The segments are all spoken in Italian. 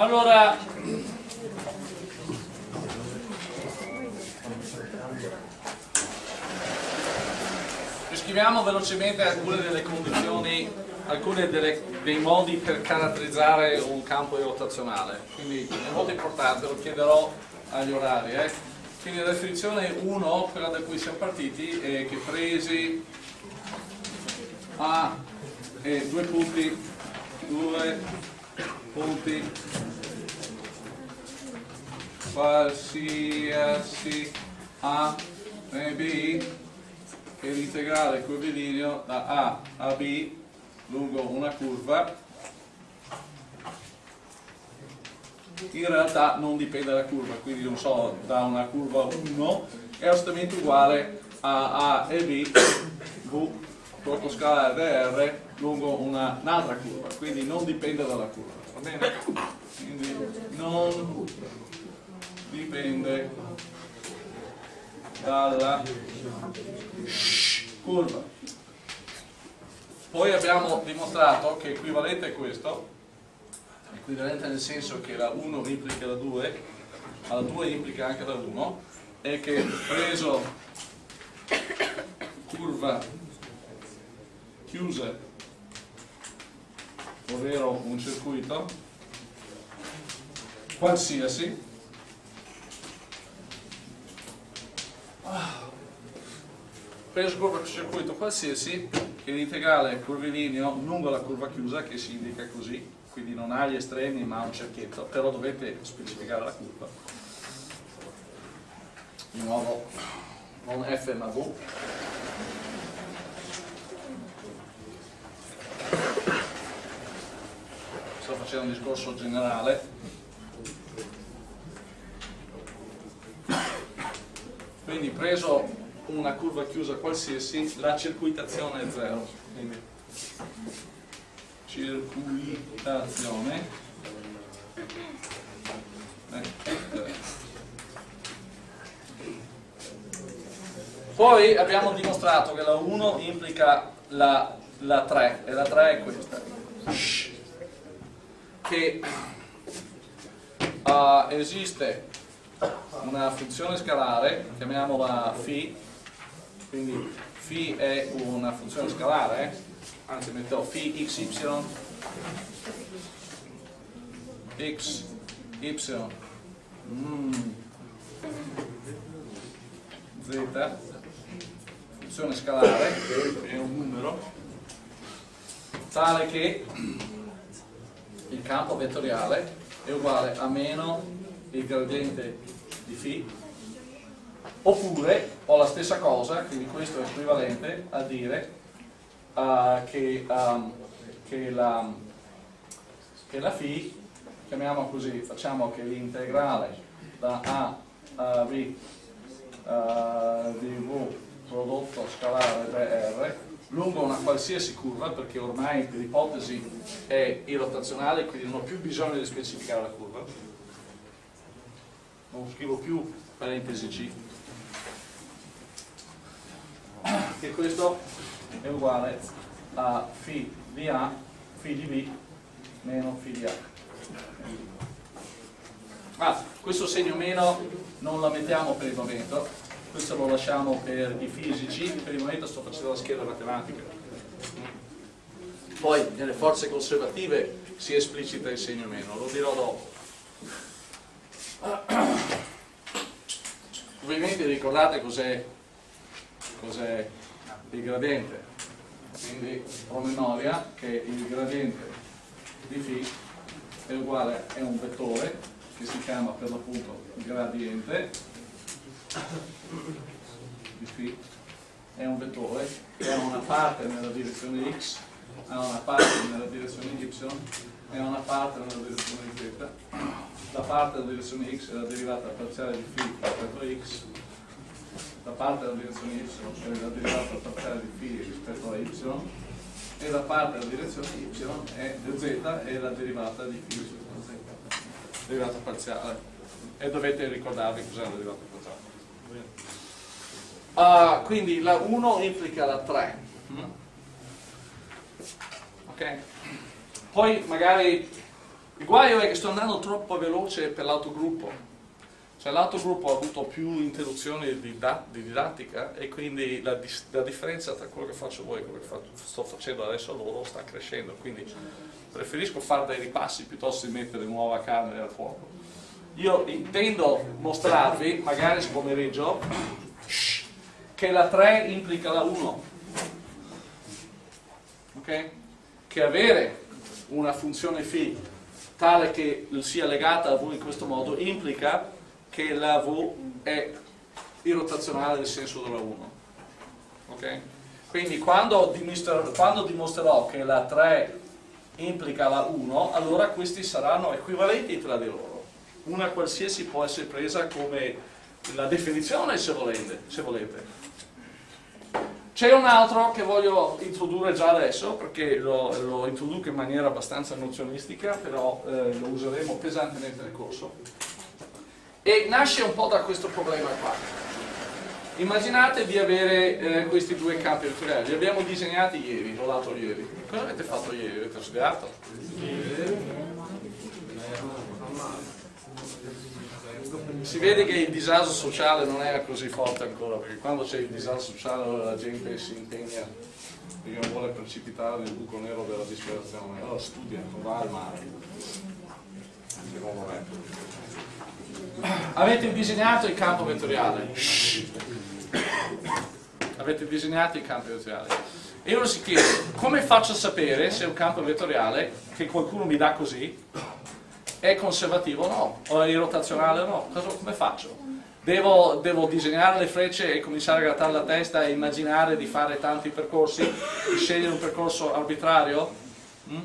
Allora, descriviamo velocemente alcune delle condizioni, alcuni dei modi per caratterizzare un campo rotazionale. Quindi è molto importante, lo chiederò agli orari. Eh? Quindi la definizione 1, quella da cui siamo partiti, è che presi A e due punti, due punti. Qualsiasi A e B che l'integrale curvilineo da A a B lungo una curva. In realtà non dipende dalla curva quindi non so da una curva 1 è assolutamente uguale a A e B V corpo scalare DR lungo un'altra curva quindi non dipende dalla curva va bene? quindi non dipende dalla curva. Poi abbiamo dimostrato che equivalente è questo, equivalente nel senso che la 1 implica la 2, ma la 2 implica anche la 1, è che preso curva chiusa, ovvero un circuito, qualsiasi, preso curva circuito qualsiasi che l'integrale curvilineo lungo la curva chiusa che si indica così quindi non ha gli estremi ma ha un cerchietto però dovete specificare la curva. Di nuovo non F ma V facendo un discorso generale quindi preso una curva chiusa qualsiasi, la circuitazione è zero. Quindi circuitazione Poi abbiamo dimostrato che la 1 implica la, la 3 e la 3 è questa che uh, esiste una funzione scalare, chiamiamola phi, quindi phi è una funzione scalare, eh? anzi metto phi xy, x, y, mm, z, funzione scalare, è un numero, tale che il campo vettoriale è uguale a meno il gradiente di φ oppure ho la stessa cosa, quindi questo è equivalente a dire uh, che, um, che, la, che la φ, chiamiamo così, facciamo che l'integrale da A a B uh, di V prodotto scalare dr lungo una qualsiasi curva, perché ormai per ipotesi è irrotazionale, quindi non ho più bisogno di specificare la curva, non scrivo più parentesi G, che questo è uguale a φ di A, φ di B meno φ di A. Ah, questo segno meno non la mettiamo per il momento, questo lo lasciamo per i fisici, per il momento sto facendo la scheda matematica. Poi nelle forze conservative si esplicita il segno meno, lo dirò dopo. Ovviamente ricordate cos'è cos'è il gradiente quindi ho memoria che il gradiente di φ è uguale a un vettore che si chiama per l'appunto gradiente è un vettore che ha una parte nella direzione x, ha una parte nella direzione y e una parte nella direzione z. La parte della direzione x è la derivata parziale di phi rispetto a x, la parte della direzione y è la derivata parziale di phi rispetto a y e la parte della direzione y è z è la derivata di phi rispetto a z, derivata parziale. E dovete ricordarvi cos'è la derivata parziale. Uh, quindi la 1 implica la 3. Ok? Poi magari Il guaio è che sto andando troppo veloce per l'autogruppo. Cioè l'autogruppo ha avuto più interruzioni di, di didattica e quindi la, la, differenza tra quello che faccio voi e quello che faccio, sto facendo adesso loro sta crescendo. Quindi preferisco fare dei ripassi piuttosto di mettere nuova carne nel fuoco. Io intendo mostrarvi, magari questo pomeriggio, che la 3 implica la 1. Ok? Che avere una funzione φ tale che sia legata a V in questo modo implica che la V è irrotazionale nel senso della 1. Ok? Quindi quando dimostrerò, quando dimostrerò che la 3 implica la 1, allora questi saranno equivalenti tra di loro. Una qualsiasi può essere presa come la definizione se volete. Se volete. C'è un altro che voglio introdurre già adesso, perché lo, lo introduco in maniera abbastanza nozionistica, però eh, lo useremo pesantemente nel corso. E nasce un po' da questo problema qua. Immaginate di avere eh, questi due campi vettoriali, li abbiamo disegnati ieri, l'ho dato ieri. Cosa avete fatto ieri? Avete studiato? Si vede che il disastro sociale non era così forte ancora, perché quando c'è il disastro sociale allora la gente si impegna perché non vuole precipitare nel buco nero della disperazione, allora studia, va al mare. Secondo me. Avete disegnato il campo vettoriale. Avete disegnato il campo vettoriale. E uno si chiede, come faccio a sapere se un campo vettoriale, che qualcuno mi dà così, è conservativo o no, o è rotazionale o no? Cosa, come faccio? Devo, devo, disegnare le frecce e cominciare a grattare la testa e immaginare di fare tanti percorsi, scegliere un percorso arbitrario? Mm?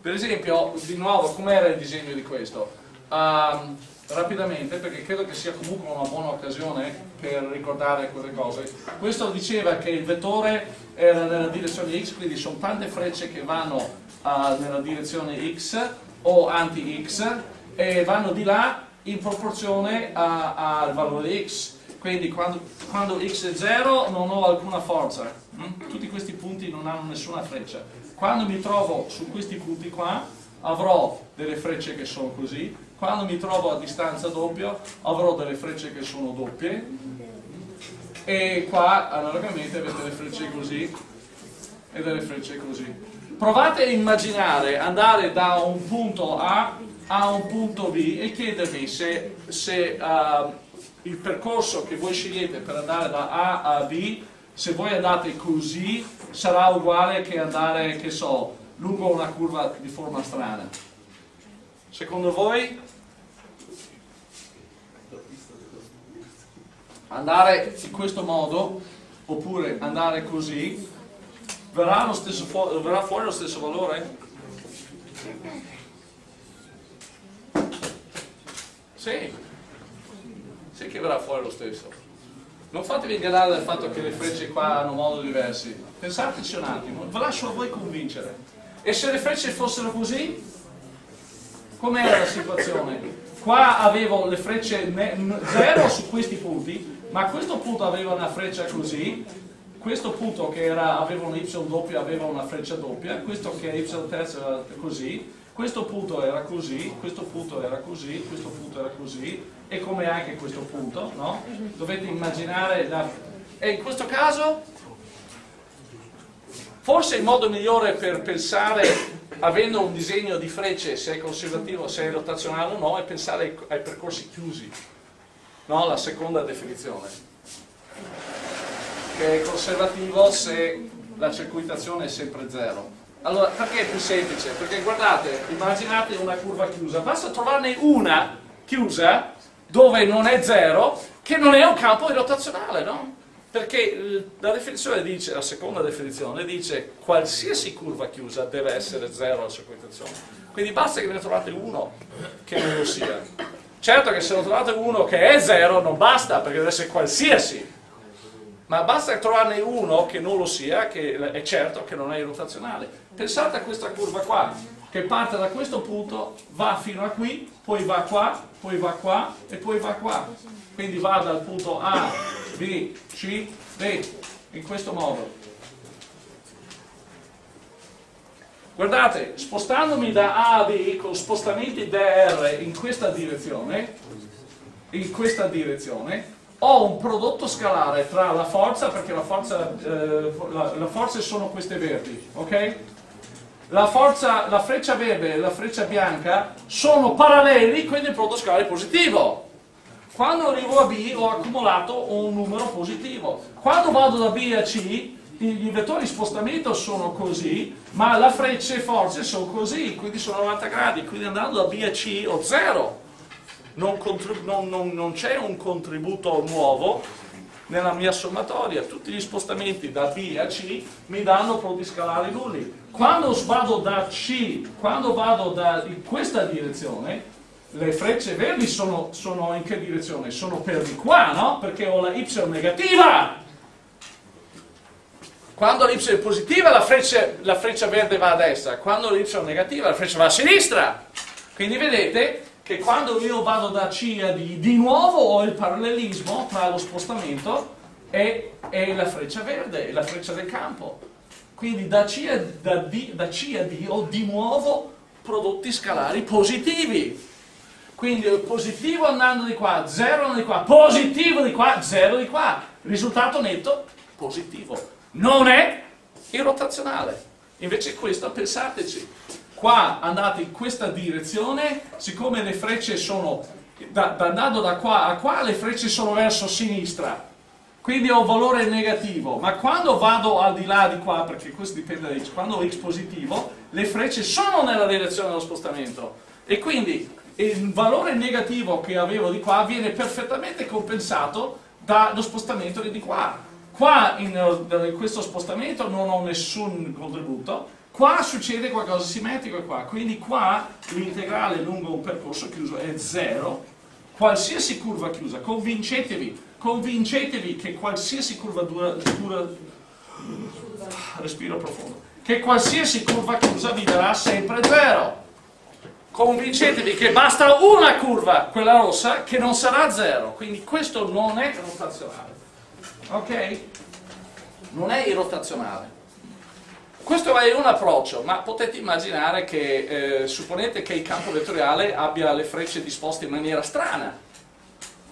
Per esempio, di nuovo, com'era il disegno di questo? Um, rapidamente perché credo che sia comunque una buona occasione per ricordare quelle cose. Questo diceva che il vettore era nella direzione x, quindi sono tante frecce che vanno uh, nella direzione x o anti-x e vanno di là in proporzione al valore x. Quindi quando, quando, x è 0 non ho alcuna forza, hm? tutti questi punti non hanno nessuna freccia. Quando mi trovo su questi punti qua avrò delle frecce che sono così, quando mi trovo a distanza doppia avrò delle frecce che sono doppie e qua analogamente avete delle frecce così e delle frecce così. Provate a immaginare andare da un punto A a un punto B e chiedervi se, se uh, il percorso che voi scegliete per andare da A a B, se voi andate così, sarà uguale che andare, che so, lungo una curva di forma strana. Secondo voi? Andare in questo modo oppure andare così verrà, fu verrà fuori lo stesso valore? Sì, sì che verrà fuori lo stesso. Non fatevi ingannare dal fatto che le frecce qua hanno modo diversi. Pensateci un attimo, ve lascio a voi convincere. E se le frecce fossero così? Com'era la situazione? Qua avevo le frecce 0 su questi punti, ma a questo punto aveva una freccia così, questo punto che era, aveva un y doppia aveva una freccia doppia, questo che è y terza era così, questo punto era così, questo punto era così, questo punto era così, e come anche questo punto, no? Dovete immaginare, la... e in questo caso, forse il modo migliore per pensare avendo un disegno di frecce, se è conservativo, se è rotazionale o no, è pensare ai, ai percorsi chiusi, no? la seconda definizione, che è conservativo se la circuitazione è sempre zero. Allora, perché è più semplice? Perché guardate, immaginate una curva chiusa, basta trovarne una chiusa dove non è zero, che non è un campo rotazionale, no? Perché la definizione dice, la seconda definizione dice qualsiasi curva chiusa deve essere zero la circuitazione. Quindi basta che ne trovate uno che non lo sia. Certo che se ne trovate uno che è zero non basta perché deve essere qualsiasi. Ma basta trovarne uno che non lo sia, che è certo che non è irrotazionale. Pensate a questa curva qua, che parte da questo punto, va fino a qui, poi va qua, poi va qua e poi va qua. Quindi va dal punto A B, C, D, in questo modo. Guardate, spostandomi da A a B con spostamenti dr in questa direzione, in questa direzione, ho un prodotto scalare tra la forza, perché la forza, eh, la, la forze sono queste verdi, ok? La, forza, la freccia verde e la freccia bianca sono paralleli, quindi il prodotto scalare è positivo. Quando arrivo a B ho accumulato un numero positivo. Quando vado da B a C, i vettori di spostamento sono così, ma la freccia e forze sono così, quindi sono 90 gradi, quindi andando da B a C ho 0. Non, non, non, non c'è un contributo nuovo nella mia sommatoria, tutti gli spostamenti da B a C mi danno prodotti scalari nulli. Quando vado da C, quando vado da, in questa direzione, le frecce verdi sono, sono, in che direzione? Sono per di qua, no? Perché ho la y negativa. Quando l'y è positiva la freccia, la freccia verde va a destra, quando l'y è negativa la freccia va a sinistra. Quindi vedete che quando io vado da C a D, di nuovo ho il parallelismo tra lo spostamento e, e la freccia verde, la freccia del campo. Quindi da C, a, da, D, da C a D ho di nuovo prodotti scalari positivi. Quindi positivo andando di qua, 0 andando di qua, positivo di qua, 0 di qua. Risultato netto, positivo. Non è irrotazionale. Invece questo, pensateci, qua andate in questa direzione, siccome le frecce sono, da, da, andando da qua a qua, le frecce sono verso sinistra, quindi ho un valore negativo, ma quando vado al di là di qua, perché questo dipende da x, quando ho x positivo, le frecce sono nella direzione dello spostamento, e quindi il valore negativo che avevo di qua viene perfettamente compensato dallo spostamento di qua. Qua in, in questo spostamento non ho nessun contributo, qua succede qualcosa simmetrico qua, quindi qua l'integrale lungo un percorso chiuso è 0, qualsiasi curva chiusa, convincetevi, convincetevi che qualsiasi curva dura, dura respiro profondo, che qualsiasi curva chiusa vi darà sempre 0 convincetevi che basta una curva, quella rossa, che non sarà zero. Quindi questo non è rotazionale. Ok? Non è irrotazionale. Questo è un approccio, ma potete immaginare che, eh, supponete che il campo vettoriale abbia le frecce disposte in maniera strana.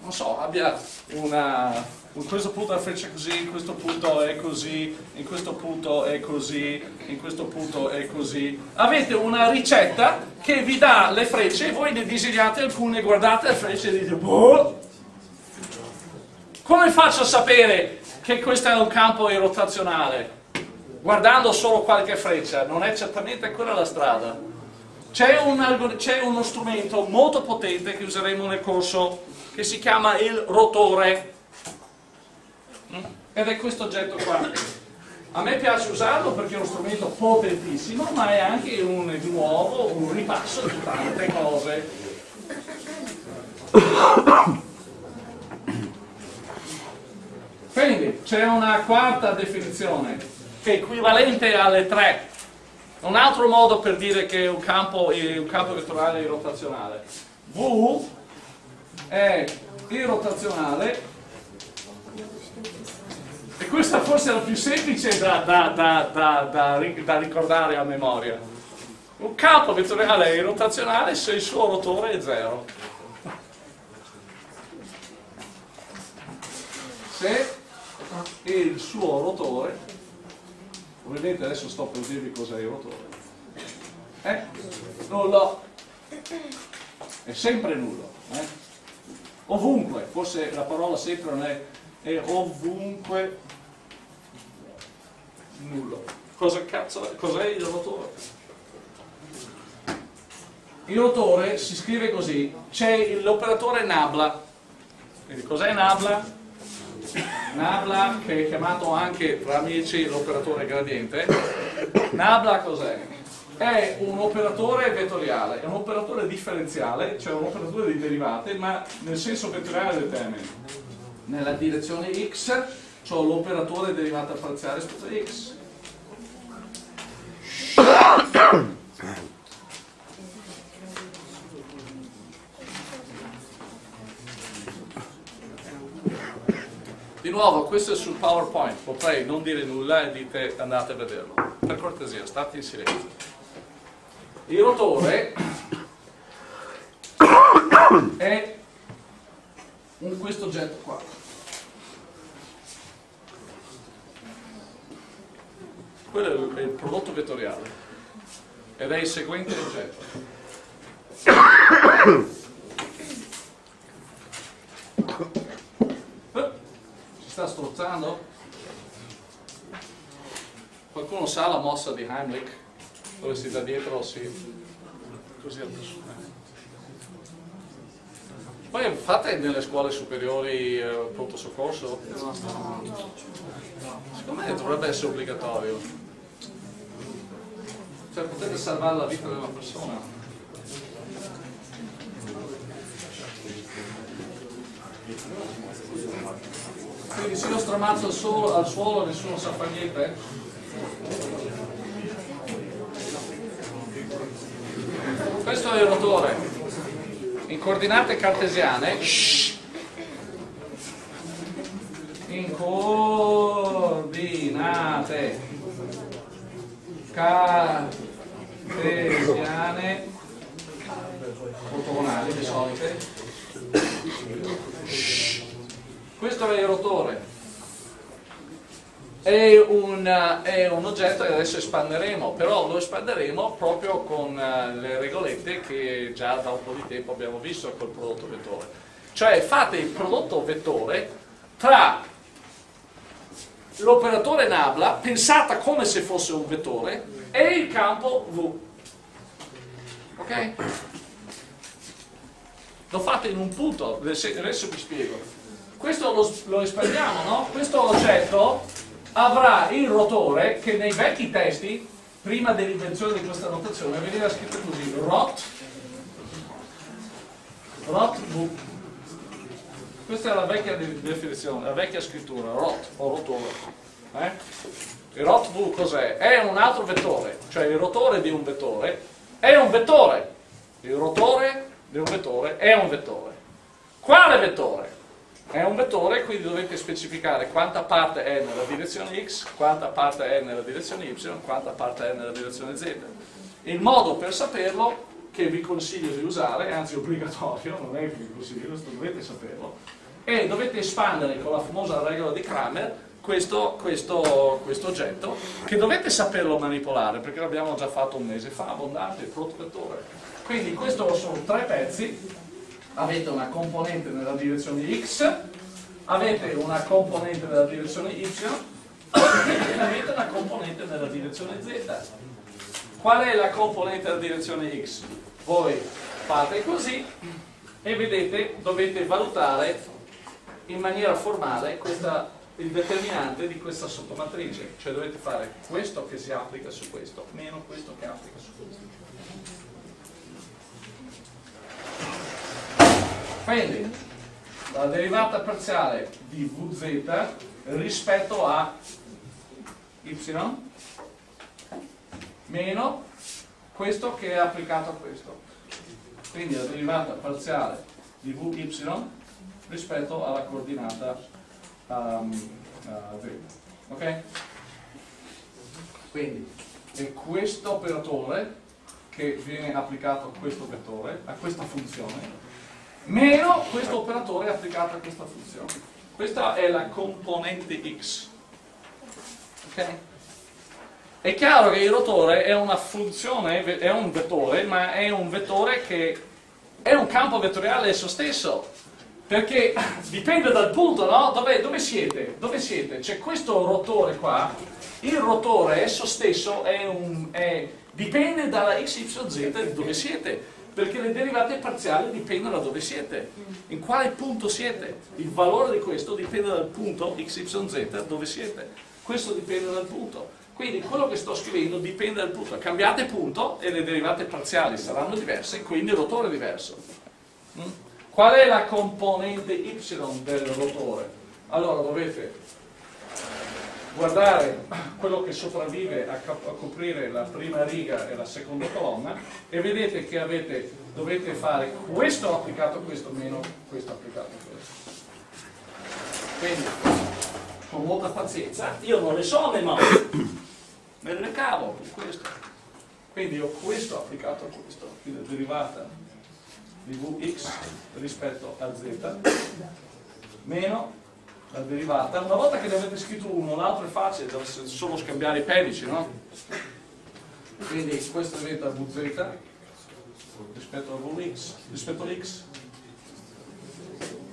Non so, abbia una, in questo punto la freccia è così, in questo punto è così, in questo punto è così, in questo punto è così. Avete una ricetta che vi dà le frecce e voi ne disegnate alcune, guardate le frecce e dite boh! Come faccio a sapere che questo è un campo rotazionale? Guardando solo qualche freccia, non è certamente quella la strada. C'è un, uno strumento molto potente che useremo nel corso che si chiama il rotore ed è questo oggetto qua. A me piace usarlo perché è uno strumento potentissimo, ma è anche un, nuovo un ripasso di tante cose. Quindi c'è una quarta definizione che è equivalente alle tre. Un altro modo per dire che un campo, è un campo vettoriale irrotazionale. V è irrotazionale e questa forse è la più semplice da, da, da, da, ricordare a memoria. Un campo vettoriale è rotazionale se il suo rotore è zero. Se il suo rotore, ovviamente adesso sto per dirvi cos'è il rotore, eh? nullo, è sempre nullo. Eh? Ovunque, forse la parola sempre non è, è ovunque nullo. Cosa cazzo cos'è il rotore? Il rotore si scrive così, c'è l'operatore nabla. Cos'è nabla? Nabla, che è chiamato anche tra amici l'operatore gradiente. Nabla cos'è? È un operatore vettoriale, è un operatore differenziale, cioè un operatore di derivate, ma nel senso vettoriale del termine. Nella direzione x ho l'operatore derivata parziale rispetto a x. Di nuovo, questo è sul PowerPoint, potrei non dire nulla e dite andate a vederlo. Per cortesia, state in silenzio. il rotore è un, questo oggetto qua. Quello è il prodotto vettoriale ed è il seguente oggetto. Eh, si sta strozzando? Qualcuno sa la mossa di Heimlich? Dove si da dietro si... così poi fate nelle scuole superiori eh, pronto soccorso? Secondo me dovrebbe essere obbligatorio. Cioè potete salvare la vita di una persona. Quindi se io stramazzo al, suolo, al suolo nessuno sa fare niente? Questo è il rotore. In coordinate cartesiane in coordinate cartesiane ortogonali di solite questo è il rotore è un, è un, oggetto che adesso espanderemo, però lo espanderemo proprio con eh, le regolette che già da un po' di tempo abbiamo visto col prodotto vettore. Cioè fate il prodotto vettore tra l'operatore nabla, pensata come se fosse un vettore, e il campo V. Ok? Lo fate in un punto, adesso vi spiego. Questo lo, lo espandiamo, no? Questo oggetto avrà il rotore che nei vecchi testi, prima dell'invenzione di questa notazione, veniva scritto così, rot, rot v. Questa è la vecchia definizione, la vecchia scrittura, rot o rotore. Eh? Il rot v cos'è? È un altro vettore, cioè il rotore di un vettore è un vettore. Il rotore di un vettore è un vettore. Quale vettore? È un vettore, quindi dovete specificare quanta parte è nella direzione x, quanta parte è nella direzione y, quanta parte è nella direzione z. Il modo per saperlo, che vi consiglio di usare, anzi obbligatorio, non è che vi consiglio, dovete saperlo, e dovete espandere con la famosa regola di Kramer questo, questo, questo oggetto, che dovete saperlo manipolare, perché l'abbiamo già fatto un mese fa, abbondante, il protettore. Quindi questo sono tre pezzi, avete una componente nella direzione x, avete una componente nella direzione y e avete una componente nella direzione z. Qual è la componente nella direzione x? Voi fate così e vedete, dovete valutare in maniera formale questa, il determinante di questa sottomatrice, cioè dovete fare questo che si applica su questo, meno questo che applica su questo. Quindi la derivata parziale di Vz rispetto a y meno questo che è applicato a questo. Quindi la derivata parziale di Vy rispetto alla coordinata um, uh, z. Ok? Quindi è questo operatore che viene applicato a questo vettore, a questa funzione, meno questo operatore applicato a questa funzione. Questa è la componente x. Ok? È chiaro che il rotore è una funzione, è un vettore, ma è un vettore che è un campo vettoriale esso stesso, perché dipende dal punto, no? Dove, dove siete? Dove siete? C'è questo rotore qua, il rotore esso stesso è un, è, dipende dalla xyz di dove siete perché le derivate parziali dipendono da dove siete, in quale punto siete. Il valore di questo dipende dal punto xyz dove siete. Questo dipende dal punto. Quindi quello che sto scrivendo dipende dal punto. Cambiate punto e le derivate parziali saranno diverse, quindi il rotore è diverso. Mm? Qual è la componente y del rotore? Allora dovete guardare quello che sopravvive a, a, coprire la prima riga e la seconda colonna e vedete che avete, dovete fare questo applicato a questo meno questo applicato a questo. Quindi, con molta pazienza, io non le so a memoria, me le cavo con questo. Quindi ho questo applicato a questo, quindi derivata di Vx rispetto a z meno la derivata. Una volta che ne avete scritto uno, l'altro è facile, deve solo scambiare i pedici, no? Quindi questo diventa Vz rispetto a Vx, rispetto a x.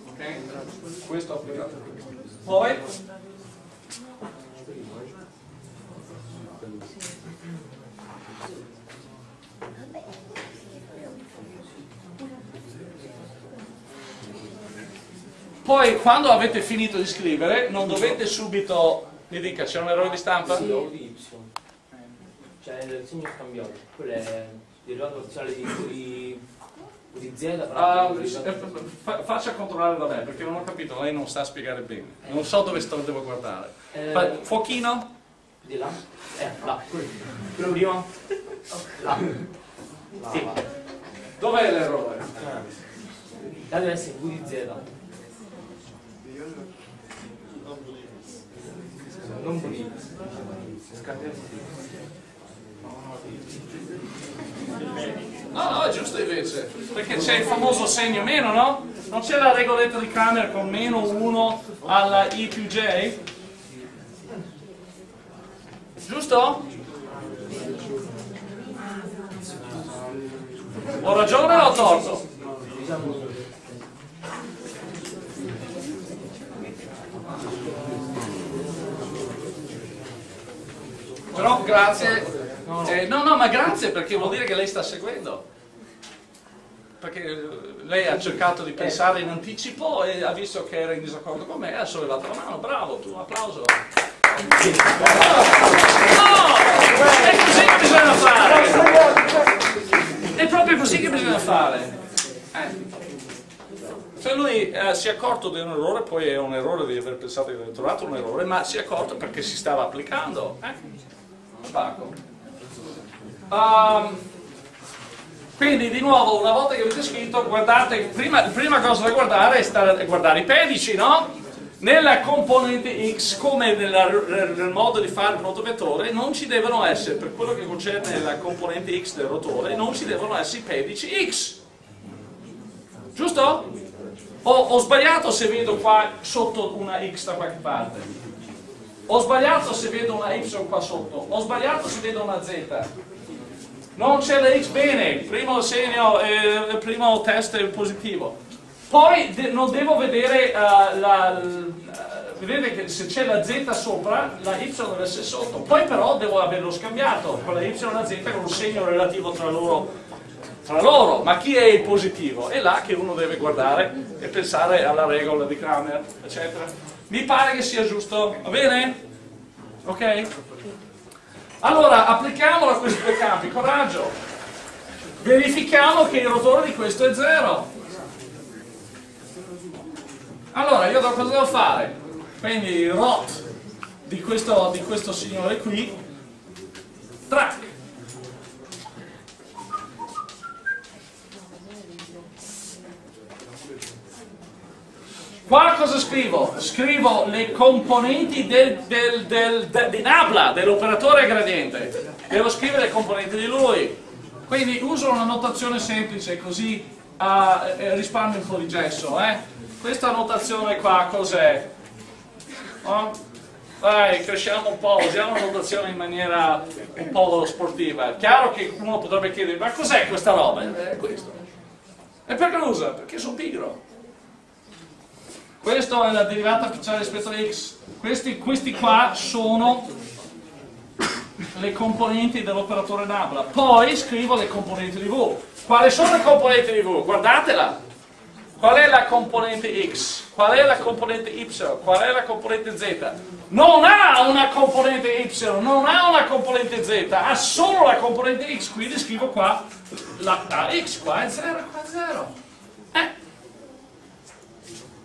Ok? Questo applicato a questo. Poi quando avete finito di scrivere non dovete subito, mi dica, c'è un errore di stampa? Sì, o di Y. Cioè il segno scambiato. Quello è derivato parziale di, di, di Z. Ah, eh, fa- faccia controllare da me perché non ho capito, lei non sa spiegare bene. Non so dove sto, devo guardare. Eh, fuochino? Di là? Eh, là. Quello prima? Là. Sì. Dov'è l'errore? Là deve essere V di Z. Non Scambiato No, no, è giusto invece, perché c'è il famoso segno meno, no? Non c'è la regoletta di Kramer con meno 1 alla i più j? Giusto? Ho ragione o ho torto? Diciamo Però grazie. Eh, no, no, ma grazie perché vuol dire che lei sta seguendo. Perché eh, lei ha cercato di pensare in anticipo e ha visto che era in disaccordo con me e ha sollevato la mano. Bravo, tu un applauso. No! È così che bisogna fare! È proprio così che bisogna fare. Eh. Cioè lui eh, si è accorto di un errore, poi è un errore di aver pensato di aver trovato un errore, ma si è accorto perché si stava applicando. Eh? Paco. Um, quindi di nuovo, una volta che avete scritto, guardate, prima, prima cosa da guardare è, stare, guardare i pedici, no? Nella componente x, come nella- nel modo di fare il protovettore, non ci devono essere, per quello che concerne la componente x del rotore, non ci devono essere i pedici x. Giusto? Ho, ho sbagliato se vedo qua sotto una x da qualche parte. Ho sbagliato se vedo una y qua sotto. Ho sbagliato se vedo una z. Non c'è la x bene. Primo segno, eh, primo test positivo. Poi de- non devo vedere eh, la, vedete che se c'è la z sopra, la y deve essere sotto. Poi però devo averlo scambiato con la y e la z con un segno relativo tra loro tra loro, ma chi è il positivo? È là che uno deve guardare e pensare alla regola di Kramer, eccetera. Mi pare che sia giusto, va bene? Ok? Allora, applichiamolo a questi due campi, coraggio. Verifichiamo che il rotore di questo è zero. Allora, io cosa devo fare? Quindi rot di questo, di questo signore qui, track. Qua cosa scrivo? Scrivo le componenti del, del, del, de- di Nabla, dell'operatore gradiente. Devo scrivere le componenti di lui. Quindi uso una notazione semplice così eh, risparmio un po' di gesso. Eh? Questa notazione qua cos'è? Oh? Dai, cresciamo un po', usiamo la notazione in maniera un po' sportiva. Chiaro che uno potrebbe chiedere, ma cos'è questa roba? Eh, È questo. E perché lo usa? Perché sono pigro. Questa è la derivata ufficiale rispetto a x. Questi, questi qua sono le componenti dell'operatore Nabla. Poi scrivo le componenti di V. Quali sono le componenti di V? Guardatela. Qual è la componente x? Qual è la componente y? Qual è la componente z? Non ha una componente y, non ha una componente z, ha solo la componente x, quindi scrivo qua la, la x, qua è 0, qua è 0.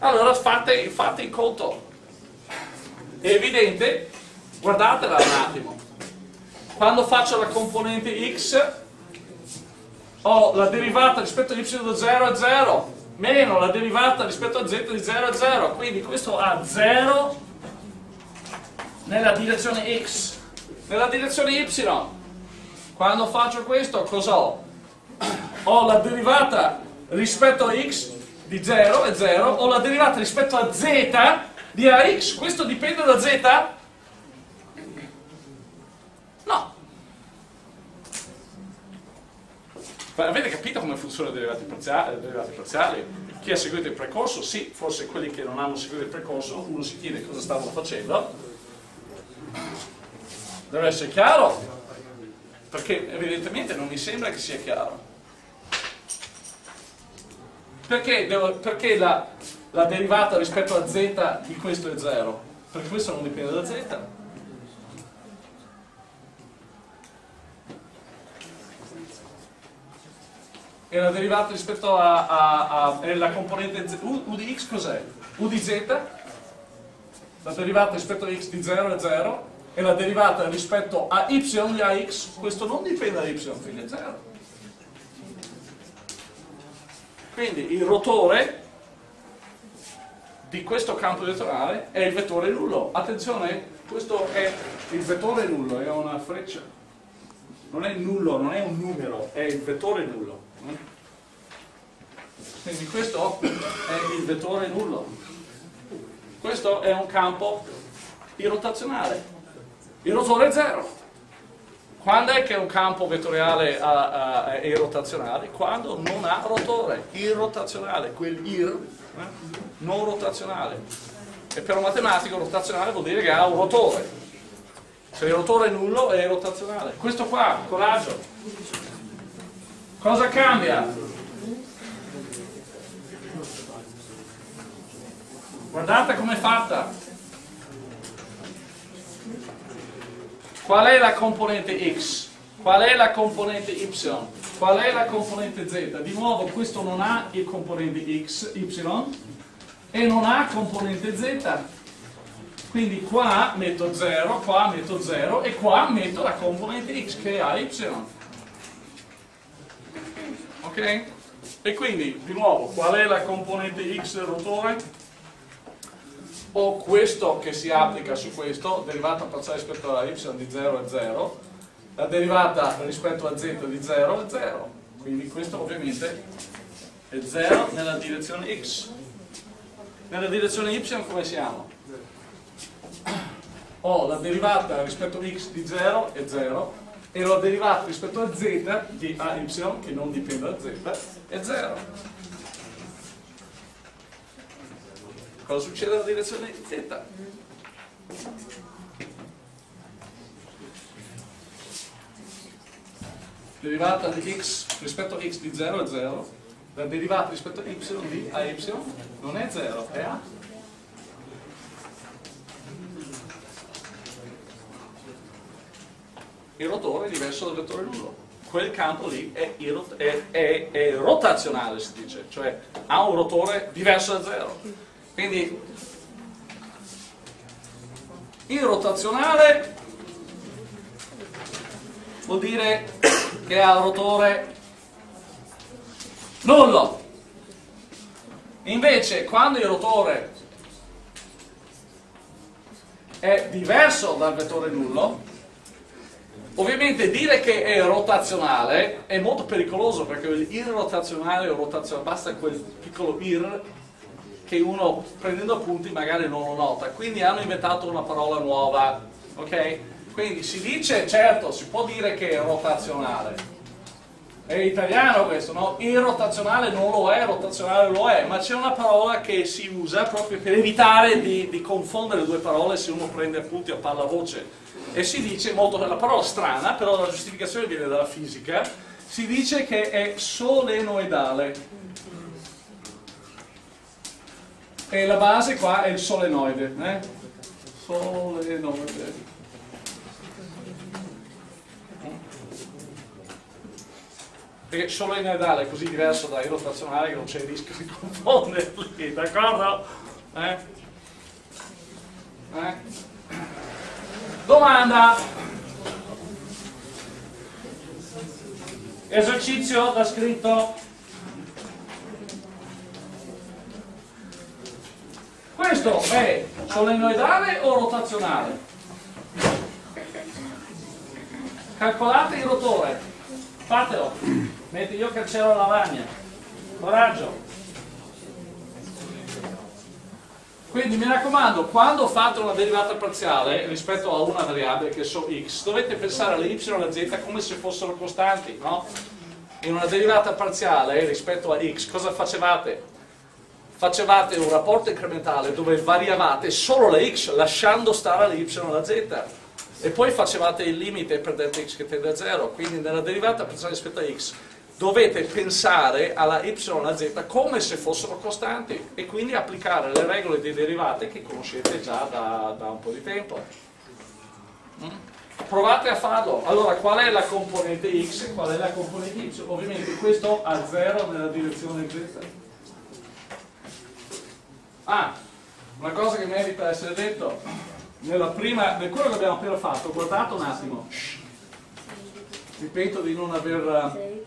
Allora fate, fate il conto. È evidente, guardatela un attimo. Quando faccio la componente x, ho la derivata rispetto a y da 0 a 0, meno la derivata rispetto a z di 0 a 0. Quindi questo ha 0 nella direzione x. Nella direzione y, Quando faccio questo, cosa ho? Ho la derivata rispetto a x di 0 è 0, ho la derivata rispetto a z di ax, questo dipende da z? No. Ma avete capito come funzionano le derivate parziali, le derivate parziali? Chi ha seguito il percorso? Sì, forse quelli che non hanno seguito il percorso, uno si chiede cosa stavano facendo. Deve essere chiaro, perché evidentemente non mi sembra che sia chiaro. Perché, devo, perché la, la, derivata rispetto a z di questo è 0? Perché questo non dipende da z. E la derivata rispetto a, a, a la componente z, u, u, di x cos'è? u di z? La derivata rispetto a x di 0 è 0 e la derivata rispetto a y di ax, questo non dipende da y, quindi è 0. Quindi il rotore di questo campo vettoriale è il vettore nullo. Attenzione, questo è il vettore nullo, è una freccia. Non è nullo, non è un numero, è il vettore nullo. Quindi questo è il vettore nullo. Questo è un campo irrotazionale. Il rotore è zero. Quando è che un campo vettoriale è irrotazionale? Quando non ha rotore, irrotazionale, quel ir, eh? non rotazionale. E per un matematico rotazionale vuol dire che ha un rotore. Se il rotore è nullo è irrotazionale. Questo qua, coraggio. Cosa cambia? Guardate com'è fatta. Qual è la componente x? Qual è la componente y? Qual è la componente z? Di nuovo questo non ha il componente x, y e non ha componente z. Quindi qua metto 0, qua metto 0 e qua metto la componente x che ha y. Ok? E quindi, di nuovo, qual è la componente x del rotore? O questo che si applica su questo, derivata parziale rispetto alla y di 0 è 0, la derivata rispetto a z di 0 è 0, quindi questo ovviamente è 0 nella direzione x. Nella direzione y come siamo? Ho la derivata rispetto a x di 0 è 0 e la derivata rispetto a z di ay, che non dipende da z, è 0. Cosa succede nella direzione Z? Derivata di x rispetto a x di 0 è 0, la derivata rispetto a y di AY non è 0, è A. Il rotore è diverso dal vettore nullo. Quel campo lì è, è, è, è rotazionale, si dice, cioè ha un rotore diverso da 0 quindi il rotazionale vuol dire che ha il rotore nullo. Invece quando il rotore è diverso dal vettore nullo, ovviamente dire che è rotazionale è molto pericoloso perché il irrotazionale o rotazionale, basta quel piccolo ir che uno prendendo appunti magari non lo nota. Quindi hanno inventato una parola nuova, ok? Quindi si dice, certo, si può dire che è rotazionale. È italiano questo, no? Irrotazionale non lo è, rotazionale lo è, ma c'è una parola che si usa proprio per evitare di, di confondere due parole se uno prende appunti a voce. E si dice, molto, la parola strana, però la giustificazione viene dalla fisica, si dice che è solenoidale e la base qua è il solenoide eh? solenoide perché solenoidale è così diverso da irrotazionale che non c'è il rischio di confonderli d'accordo? Eh? Eh? domanda esercizio da scritto Questo è solenoidale o rotazionale? calcolate il rotore, fatelo, mentre io cancello la lavagna, coraggio. Quindi mi raccomando, quando fate una derivata parziale rispetto a una variabile che so x, dovete pensare alle y e alla z come se fossero costanti, no? In una derivata parziale rispetto a x, cosa facevate? Facevate un rapporto incrementale dove variavate solo la x lasciando stare la y e la z e poi facevate il limite per delta x che tende a 0, quindi nella derivata parziale rispetto a x dovete pensare alla y e alla z come se fossero costanti e quindi applicare le regole di derivate che conoscete già da, da un po' di tempo. Mm? Provate a farlo. Allora, qual è la componente x e qual è la componente y? Ovviamente questo a 0 nella direzione z. Ah, una cosa che merita essere detto, nella prima, nel quello che abbiamo appena fatto, guardate un attimo, ripeto di non aver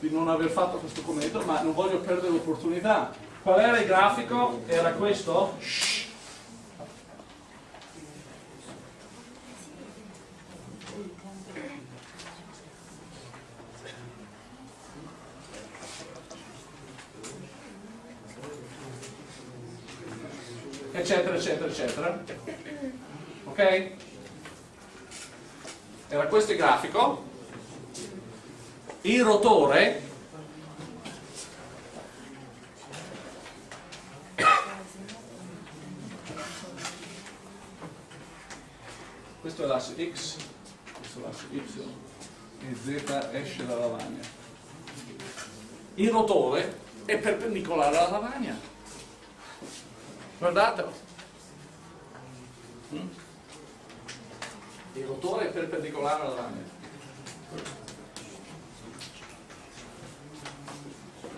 di non aver fatto questo commento, ma non voglio perdere l'opportunità. Qual era il grafico? Era questo? Eccetera eccetera eccetera. Ok? era questo il grafico. Il rotore questo è l'asse x questo è l'asse y e z esce dalla lavagna. Il rotore è perpendicolare alla lavagna guardatelo mm? il rotore è perpendicolare alla lavagna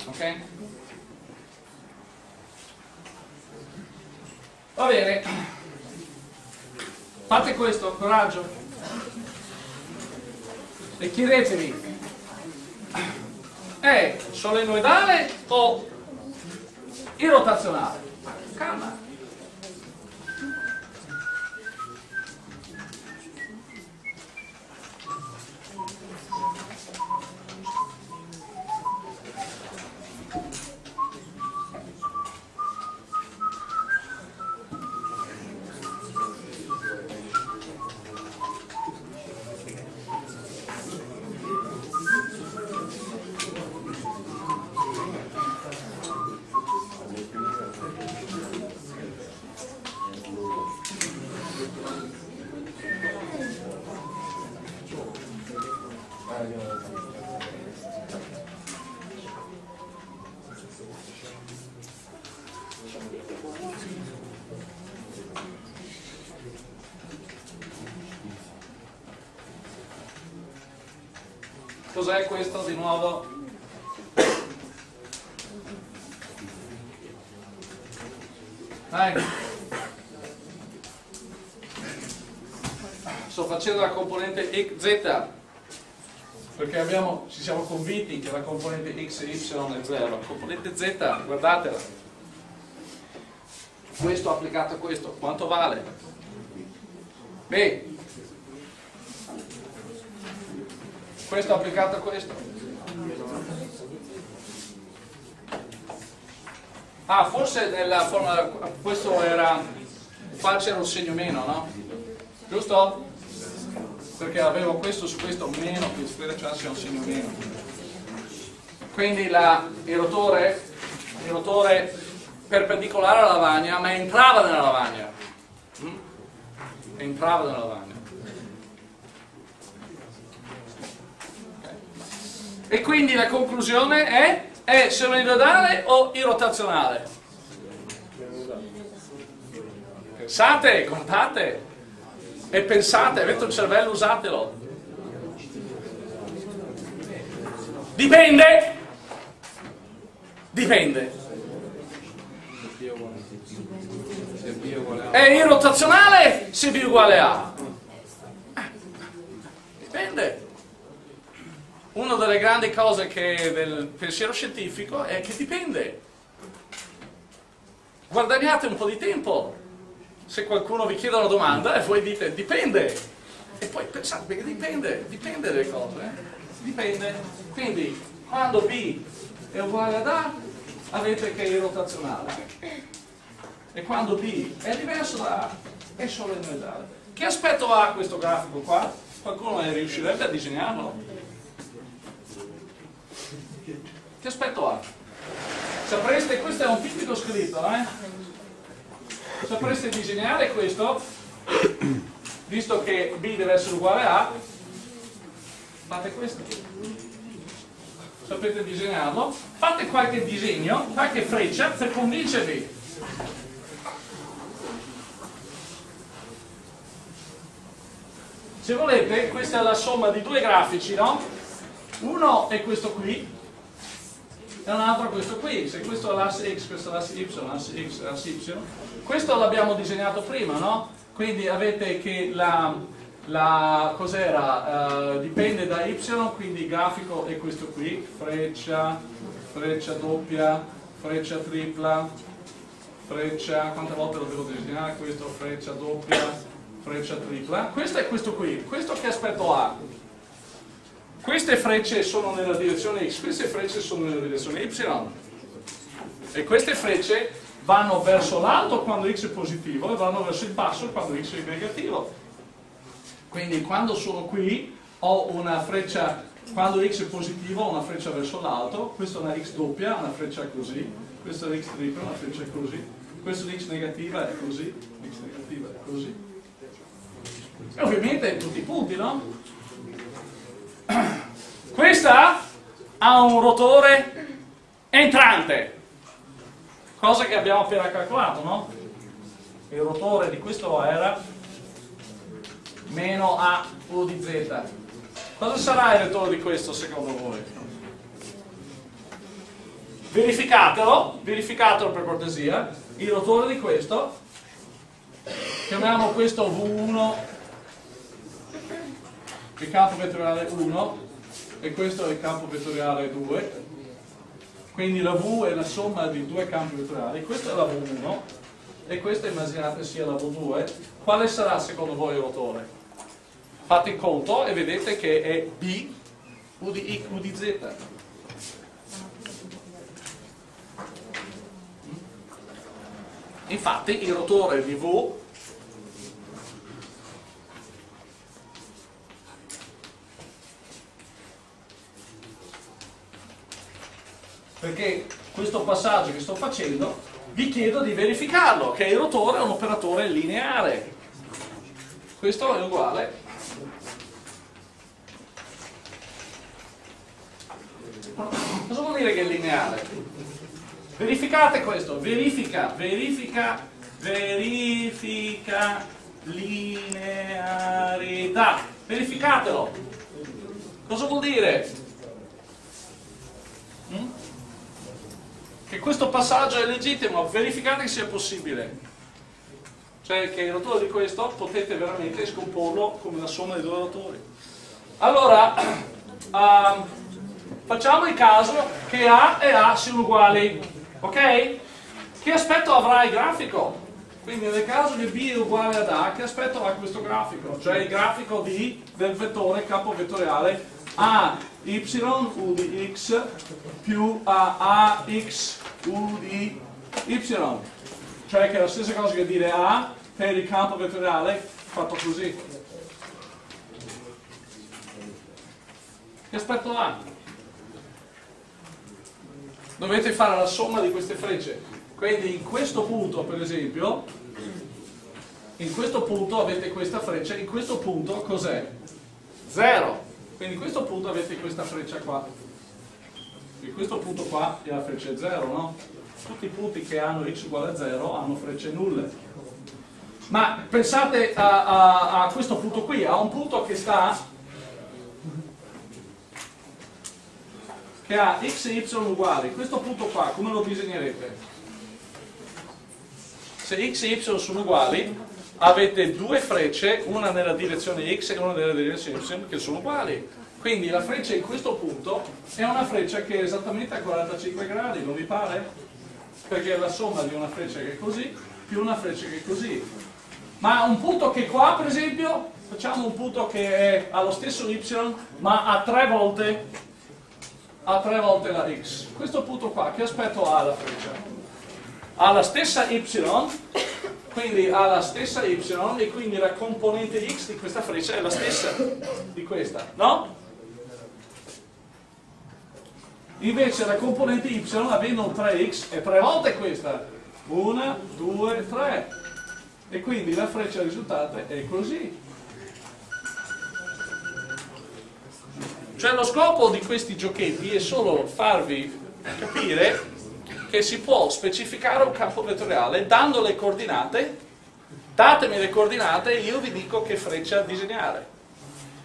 ok? Va bene, fate questo, coraggio, e chiedetevi, è solenoidale o irrotazionale? 干嘛 Cos'è questo di nuovo? Dai. Sto facendo la componente z perché abbiamo, ci siamo convinti che la componente x e y è 0. La componente z, guardatela. Questo applicato a questo, quanto vale? Beh, questo applicato a questo ah forse nella forma questo era qua c'era un segno meno no? giusto? Perché avevo questo su questo meno qui scrivere c'è un segno meno. Quindi la, il rotore il rotore perpendicolare alla lavagna ma entrava nella lavagna. Mm? entrava nella lavagna. E quindi la conclusione è, è solenoidale o irrotazionale? Pensate, contate e pensate, avete un cervello, usatelo. Dipende. Dipende. È irrotazionale se B uguale A. Dipende una delle grandi cose del pensiero scientifico è che dipende. Guadagnate un po' di tempo. Se qualcuno vi chiede una domanda e voi dite dipende. E poi pensate, perché dipende, dipende dalle cose, eh? dipende. Quindi, quando B è uguale ad A, avete che è rotazionale. E quando B è diverso da A, è solenoidale. Che aspetto ha questo grafico qua? Qualcuno riuscirebbe a disegnarlo? Che aspetto ha? Sapreste, questo è un tipico scritto, eh? Sapreste disegnare questo, visto che B deve essere uguale a fate questo. Sapete disegnarlo? Fate qualche disegno, qualche freccia per convincervi. Se volete, questa è la somma di due grafici, no? Uno è questo qui, e un altro questo qui. Se questo è l'asse x, questo è l'asse y, l'asse x, l'asse y. Questo l'abbiamo disegnato prima, no? Quindi avete che la, la cos'era? Uh, dipende da y, quindi il grafico è questo qui, freccia, freccia doppia, freccia tripla, freccia, quante volte lo devo disegnare? Questo, freccia doppia, freccia tripla. Questo è questo qui. Questo che aspetto ha? Queste frecce sono nella direzione x, queste frecce sono nella direzione y. E queste frecce vanno verso l'alto quando x è positivo e vanno verso il basso quando x è negativo. Quindi quando sono qui ho una freccia, quando x è positivo ho una freccia verso l'alto, questa è una x doppia, una freccia così, questa è x tripla, una freccia così, questa è x negativa è così, x negativa è così. E ovviamente tutti i punti, no? Questa ha un rotore entrante, cosa che abbiamo appena calcolato, no? Il rotore di questo era meno A U di Z. Cosa sarà il rotore di questo secondo voi? Verificatelo, verificatelo per cortesia, il rotore di questo, chiamiamo questo V1 il campo vettoriale 1 e questo è il campo vettoriale 2 quindi la V è la somma di due campi vettoriali questa è la V1 e questa immaginate sia la V2 quale sarà secondo voi il rotore? fate il conto e vedete che è B U di X U di Z. Infatti il rotore di V perché questo passaggio che sto facendo vi chiedo di verificarlo, che il rotore è un operatore lineare. Questo è uguale. Cosa vuol dire che è lineare? Verificate questo, verifica, verifica, verifica linearità. Verificatelo. Cosa vuol dire? Che questo passaggio è legittimo, verificate che sia possibile. Cioè che il rotore di questo potete veramente scomporlo come la somma dei due rotori. Allora, um, facciamo il caso che A e A siano uguali, ok? Che aspetto avrà il grafico? Quindi nel caso che B è uguale ad A, che aspetto ha questo grafico? Cioè il grafico di, del vettore capo vettoriale A y u di x più a ax u di y cioè che è la stessa cosa che dire a per il campo vettoriale fatto così che aspetto ha? dovete fare la somma di queste frecce quindi in questo punto per esempio in questo punto avete questa freccia in questo punto cos'è? 0 quindi in questo punto avete questa freccia qua. In questo punto qua è la freccia 0, no? Tutti i punti che hanno x uguale a 0 hanno frecce nulle. Ma pensate a, a, a questo punto qui, a un punto che sta che ha x e y uguali. Questo punto qua, come lo disegnerete? Se x e y sono uguali, avete due frecce, una nella direzione x e una nella direzione y, che sono uguali. Quindi la freccia in questo punto è una freccia che è esattamente a 45 gradi, non vi pare? Perché è la somma di una freccia che è così più una freccia che è così. Ma un punto che qua, per esempio, facciamo un punto che è allo stesso y ma a tre volte, a tre volte la x. Questo punto qua, che aspetto ha la freccia? Ha la stessa y, quindi ha la stessa y e quindi la componente x di questa freccia è la stessa di questa, no? Invece la componente y, avendo un 3x, è tre volte questa. 1, 2, 3. E quindi la freccia risultante è così. Cioè lo scopo di questi giochetti è solo farvi capire che si può specificare un campo vettoriale dando le coordinate, datemi le coordinate e io vi dico che freccia disegnare.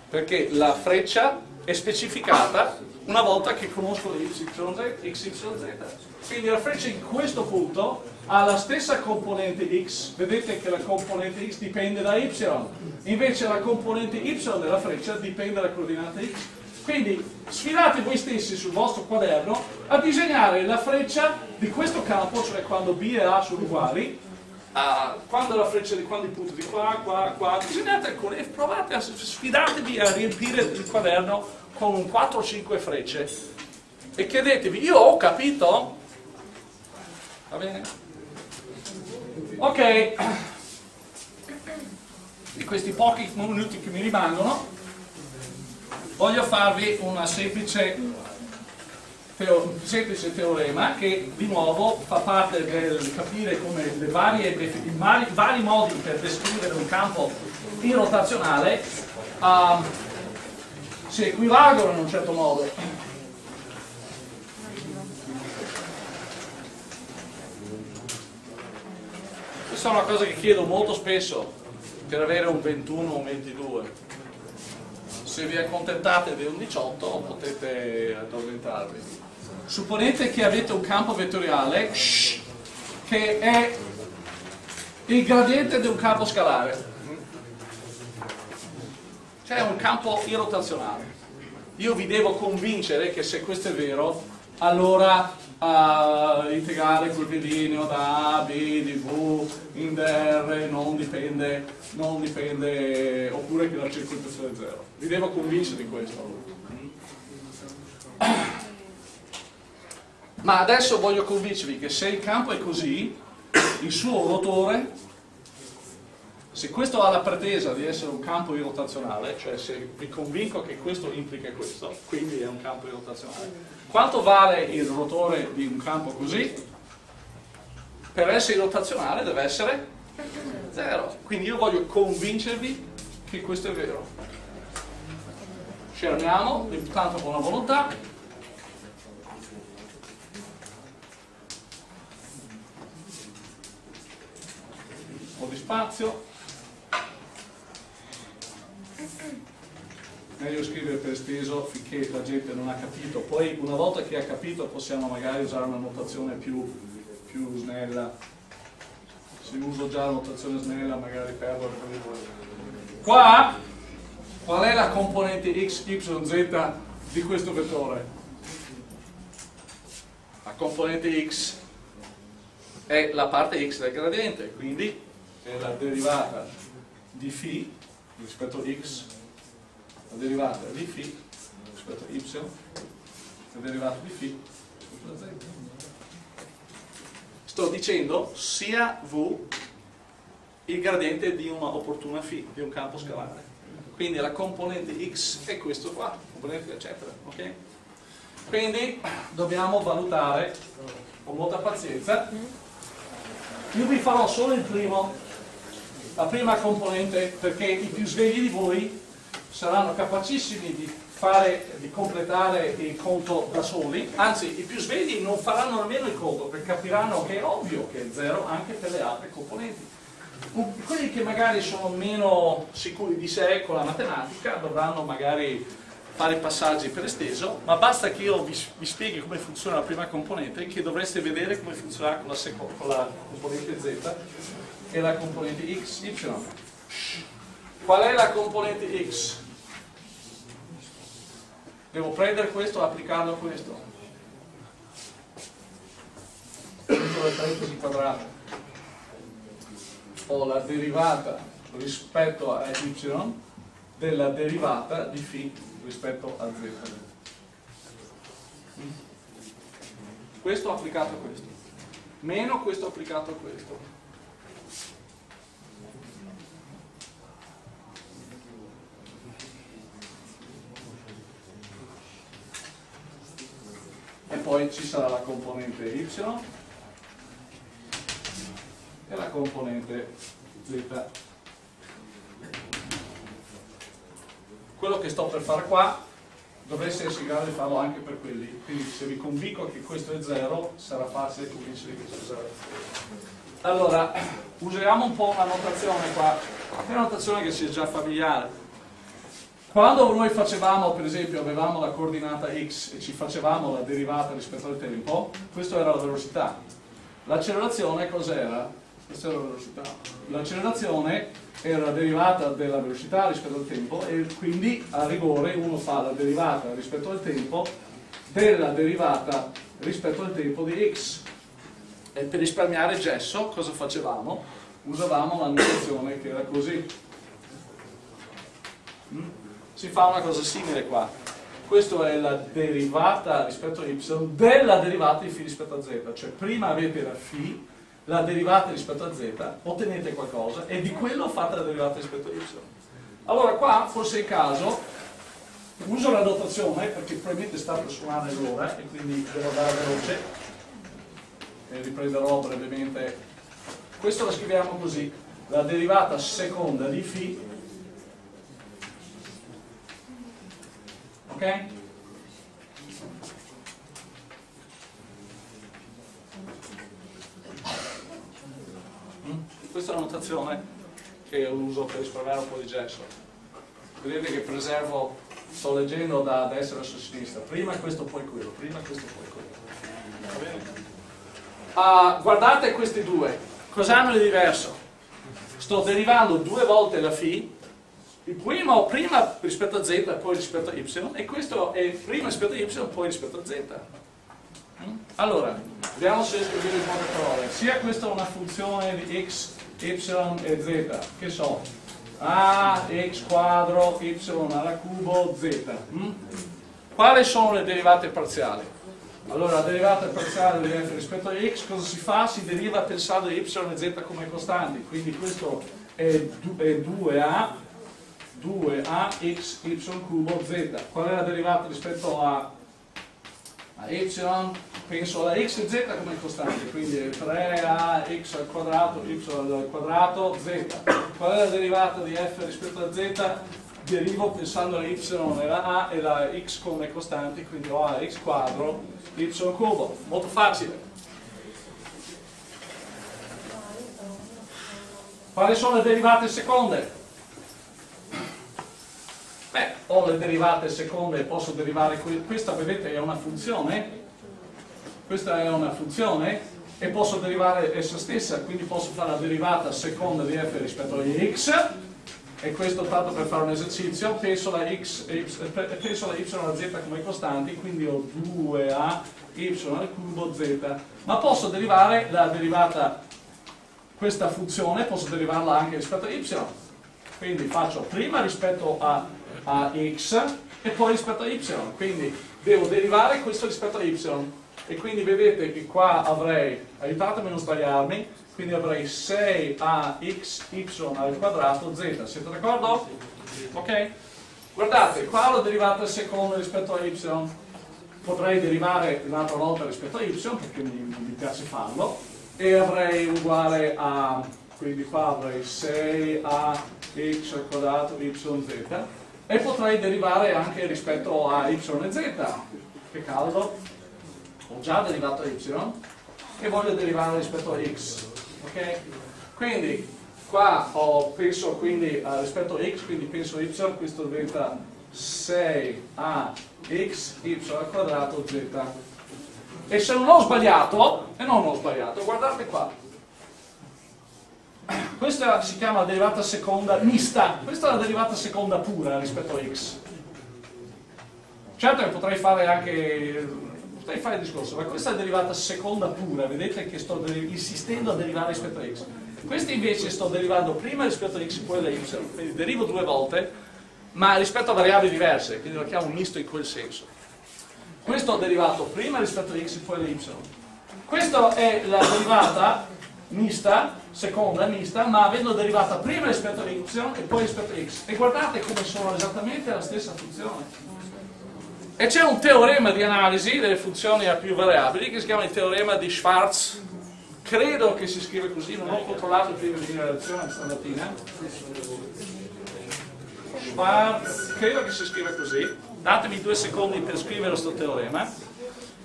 Perché la freccia è specificata una volta che conosco le YZ, XYZ. Quindi la freccia in questo punto ha la stessa componente x, vedete che la componente x dipende da y, invece la componente y della freccia dipende dalla coordinata x. Quindi sfidate voi stessi sul vostro quaderno a disegnare la freccia di questo campo, cioè quando B e A sono uguali, quando la freccia di quando il punto di qua, qua, qua, disegnate alcune e provate a sfidatevi a riempire il quaderno con 4 o 5 frecce e chiedetevi, io ho capito? Va bene? Ok, in questi pochi minuti che mi rimangono voglio farvi una semplice, teo, semplice teorema che di nuovo fa parte del capire come varie, i vari, vari modi per descrivere un campo irrotazionale uh, si equivalgono in un certo modo. Questa è una cosa che chiedo molto spesso per avere un 21 o un 22. Se vi accontentate di un 18 potete addormentarvi. Supponete che avete un campo vettoriale che è il gradiente di un campo scalare. Cioè un campo irrotazionale. Io vi devo convincere che se questo è vero, allora uh, integrare curvilineo da A, B, di V, in DR, non dipende, non dipende, oppure che la circuitazione è zero. Vi devo convincere di questo. Ma adesso voglio convincervi che se il campo è così, il suo rotore se questo ha la pretesa di essere un campo irrotazionale, cioè se vi convinco che questo implica questo, quindi è un campo irrotazionale, quanto vale il rotore di un campo così? Per essere irrotazionale deve essere zero. Quindi io voglio convincervi che questo è vero. Scerniamo, intanto con la volontà. Un po' di spazio. Meglio scrivere per esteso finché la gente non ha capito, poi una volta che ha capito possiamo magari usare una notazione più, più snella, se uso già la notazione snella magari perdo Qua, qual è la componente x, y, z di questo vettore? La componente x è la parte x del gradiente, quindi è la derivata di φ rispetto a x la derivata di φ rispetto a y, la derivata di φ rispetto a z. Sto dicendo sia v il gradiente di una opportuna φ, di un campo scalare. Quindi la componente x è questo qua, componente eccetera, ok? Quindi dobbiamo valutare con molta pazienza. Io vi farò solo il primo, la prima componente, perché i più svegli di voi saranno capacissimi di, fare, di completare il conto da soli, anzi i più svegli non faranno nemmeno il conto perché capiranno che è ovvio che è zero anche per le altre componenti. Quelli che magari sono meno sicuri di sé con la matematica dovranno magari fare passaggi per esteso, ma basta che io vi, vi, spieghi come funziona la prima componente che dovreste vedere come funzionerà con la, con la componente z e la componente x, y. Qual è la componente x? Devo prendere questo e applicarlo a questo. Questo è 30 quadrato. Ho la derivata rispetto a y della derivata di φ rispetto a z. Questo applicato a questo, meno questo applicato a questo. Poi ci sarà la componente y e la componente z. Quello che sto per fare qua dovreste essere in grado di farlo anche per quelli, quindi se vi convinco che questo è 0 sarà facile convincere che questo è 0. Allora, usiamo un po' una notazione qua, è una notazione che sia già familiare. Quando noi facevamo, per esempio, avevamo la coordinata x e ci facevamo la derivata rispetto al tempo, questa era la velocità. L'accelerazione cos'era? Questa era la velocità. L'accelerazione era la derivata della velocità rispetto al tempo e quindi a rigore uno fa la derivata rispetto al tempo della derivata rispetto al tempo di x. E per risparmiare gesso cosa facevamo? Usavamo la notazione che era così. Mm? Si fa una cosa simile qua. Questa è la derivata rispetto a y della derivata di φ rispetto a z, cioè prima avete la φ la derivata rispetto a z, ottenete qualcosa e di quello fate la derivata rispetto a y. Allora qua forse è il caso, uso la notazione perché probabilmente sta per suonare l'ora e quindi devo andare veloce e riprenderò brevemente. Questo lo scriviamo così, la derivata seconda di φ, ok? questa è la notazione che uso per risparmiare un po' di gesso. Vedete che preservo, sto leggendo da destra verso sinistra, prima questo poi quello, prima questo poi quello. Va? Uh, guardate questi due, cosa hanno di diverso? Sto derivando due volte la φ, il primo prima rispetto a z poi rispetto a y, e questo è prima rispetto a y poi rispetto a z. Allora, vediamo se a dire in poche parole. Sia questa una funzione di x y e z, che so, a x quadro y alla cubo z. Mm? Quali sono le derivate parziali? Allora, la derivata parziale di f rispetto a x, cosa si fa? Si deriva pensando y e z come costanti, quindi questo è 2a, 2a x y cubo z. Qual è la derivata rispetto a, a y? penso alla x e z come costante, quindi 3ax al quadrato, y al quadrato, z. Qual è la derivata di f rispetto a z? Derivo pensando alla y e alla a e la x come costanti, quindi ho ax quadro, y cubo. Molto facile. Quali sono le derivate seconde? Beh, ho le derivate seconde, posso derivare questa, vedete, è una funzione questa è una funzione e posso derivare essa stessa, quindi posso fare la derivata seconda di f rispetto a x e questo tanto per fare un esercizio, penso la x, penso la y e la z come costanti, quindi ho 2a y al cubo z, ma posso derivare la derivata, questa funzione, posso derivarla anche rispetto a y, quindi faccio prima rispetto a, a x e poi rispetto a y, quindi devo derivare questo rispetto a y, e quindi vedete che qua avrei, aiutatemi a non sbagliarmi, quindi avrei 6axy al quadrato z, siete d'accordo? Ok? Guardate, qua l'ho derivata seconda rispetto a y, potrei derivare un'altra volta rispetto a y perché mi, mi piace farlo, e avrei uguale a, quindi qua avrei 6ax al quadrato y z, e potrei derivare anche rispetto a y e z, che caldo, ho già derivato y. E voglio derivare rispetto a x ok? quindi qua ho, penso quindi uh, rispetto a x quindi penso y questo diventa 6ax y al quadrato z. E se non ho sbagliato e non ho sbagliato guardate qua questa si chiama derivata seconda mista questa è la derivata seconda pura rispetto a x certo che potrei fare anche potrei fare il discorso, ma questa è derivata seconda pura, vedete che sto insistendo a derivare rispetto a x. Questa invece sto derivando prima rispetto a x e poi da y, quindi derivo due volte ma rispetto a variabili diverse, quindi lo chiamo misto in quel senso. Questo è derivato prima rispetto a x e poi a y. Questa è la derivata mista, seconda mista, ma avendo derivata prima rispetto a y e poi rispetto a x. E guardate come sono esattamente la stessa funzione. E c'è un teorema di analisi delle funzioni a più variabili che si chiama il teorema di Schwarz. Credo che si scrive così, non ho controllato prima di venire a lezione stamattina. Schwarz, credo che si scriva così. Datemi due secondi per scrivere questo teorema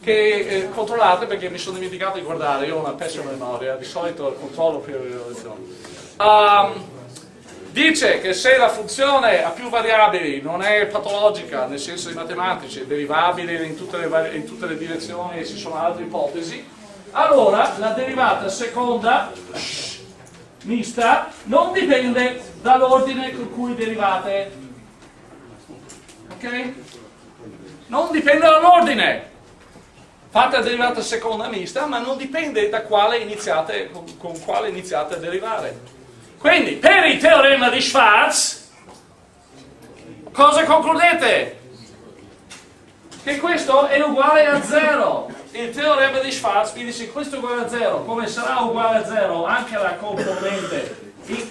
che eh, controllate perché mi sono dimenticato di guardare, io ho una pessima memoria, di solito controllo prima di lezione. Um, Dice che se la funzione a più variabili non è patologica nel senso di matematici, è derivabile in tutte le, in tutte le direzioni e ci sono altre ipotesi, allora la derivata seconda mista non dipende dall'ordine con cui derivate. Ok? Non dipende dall'ordine. Fate la derivata seconda mista, ma non dipende da quale iniziate, con, con quale iniziate a derivare. Quindi, per il teorema di Schwarz, cosa concludete? Che questo è uguale a 0. Il teorema di Schwarz dice che questo è uguale a 0, come sarà uguale a 0 anche la componente y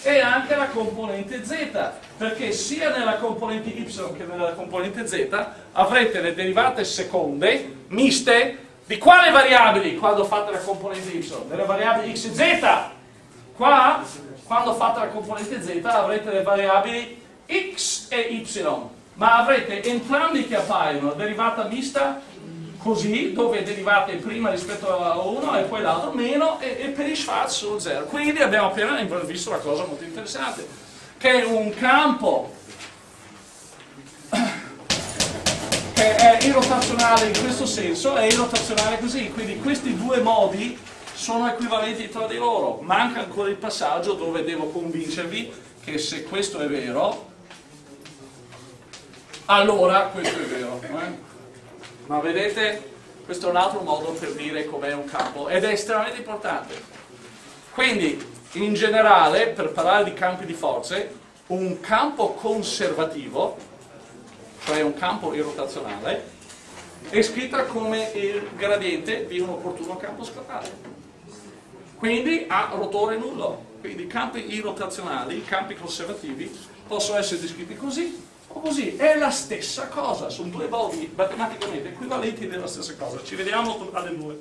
e anche la componente z, perché sia nella componente y che nella componente z avrete le derivate seconde miste di quali variabili quando fate la componente y? Delle variabili x e z Qua, quando fate la componente z, avrete le variabili x e y, ma avrete entrambi che appaiono, derivata mista così, dove derivate prima rispetto a uno e poi l'altro meno, e, e per i Schwarz sono 0. Quindi abbiamo appena visto una cosa molto interessante, che un campo che è irrotazionale in questo senso è irrotazionale così, quindi questi due modi sono equivalenti tra di loro. Manca ancora il passaggio dove devo convincervi che se questo è vero, allora questo è vero. Eh? Ma vedete, questo è un altro modo per dire com'è un campo ed è estremamente importante. Quindi, in generale, per parlare di campi di forze, un campo conservativo, cioè un campo irrotazionale, è scritta come il gradiente di un opportuno campo scalare quindi ha rotore nullo. Quindi i campi irrotazionali, i campi conservativi, possono essere descritti così o così. È la stessa cosa, sono due modi matematicamente equivalenti della stessa cosa. Ci vediamo alle due.